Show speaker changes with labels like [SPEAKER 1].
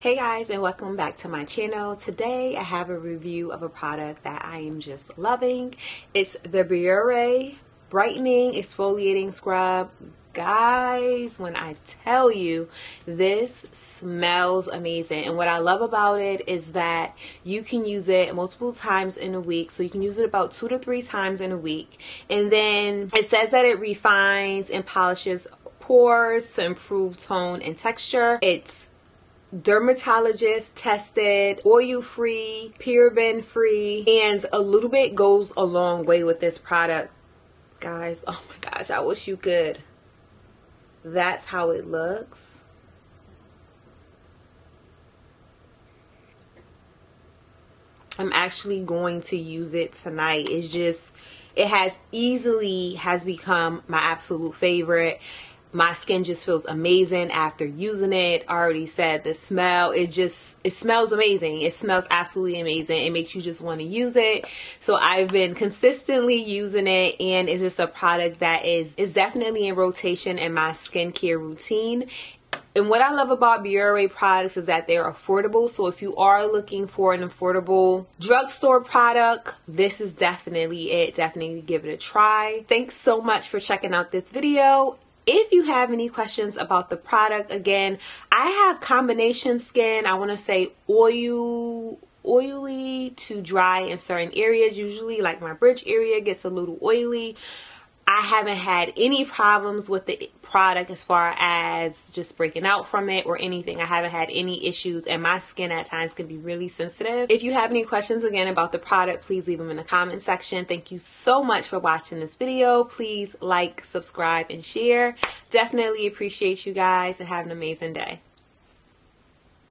[SPEAKER 1] Hey guys and welcome back to my channel. Today I have a review of a product that I am just loving. It's the Biore Brightening Exfoliating Scrub. Guys, when I tell you this smells amazing and what I love about it is that you can use it multiple times in a week. So you can use it about two to three times in a week. And then it says that it refines and polishes pores to improve tone and texture. It's dermatologist tested, oil free, paraben free, and a little bit goes a long way with this product. Guys, oh my gosh, I wish you could. That's how it looks. I'm actually going to use it tonight. It's just, it has easily has become my absolute favorite my skin just feels amazing after using it. I already said the smell, it just, it smells amazing. It smells absolutely amazing. It makes you just want to use it. So I've been consistently using it and it's just a product that is, is definitely in rotation in my skincare routine. And what I love about Biore products is that they're affordable. So if you are looking for an affordable drugstore product, this is definitely it. Definitely give it a try. Thanks so much for checking out this video. If you have any questions about the product, again, I have combination skin. I want to say oil oily to dry in certain areas usually like my bridge area gets a little oily I haven't had any problems with the product as far as just breaking out from it or anything. I haven't had any issues and my skin at times can be really sensitive. If you have any questions again about the product, please leave them in the comment section. Thank you so much for watching this video. Please like, subscribe, and share. Definitely appreciate you guys and have an amazing day.